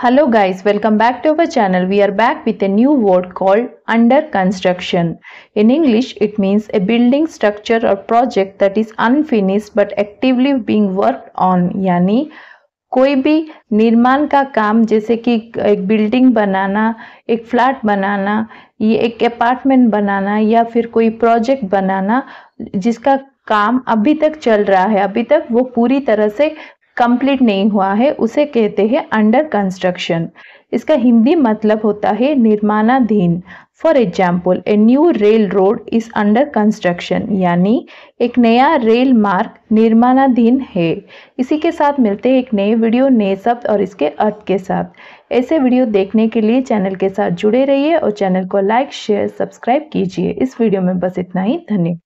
Hello guys, welcome back to our channel. We are back with a new word called under construction. In English, it means a building structure or project that is unfinished but actively being worked on. यानी कोई भी निर्माण का काम जैसे कि एक building बनाना एक फ्लैट बनाना ये एक अपार्टमेंट बनाना या फिर कोई प्रोजेक्ट बनाना जिसका काम अभी तक चल रहा है अभी तक वो पूरी तरह से कंप्लीट नहीं हुआ है, उसे कहते हैं अंडर कंस्ट्रक्शन इसका हिंदी मतलब होता है निर्माणाधीन. For example a new rail road is under construction यानी एक नया रेल मार्ग निर्माणाधीन है. इसी के साथ मिलते हैं एक नए वीडियो नए शब्द और इसके अर्थ के साथ. ऐसे वीडियो देखने के लिए चैनल के साथ जुड़े रहिए और चैनल को लाइक शेयर सब्सक्राइब कीजिए. इस वीडियो में बस इतना ही. धन्यवाद.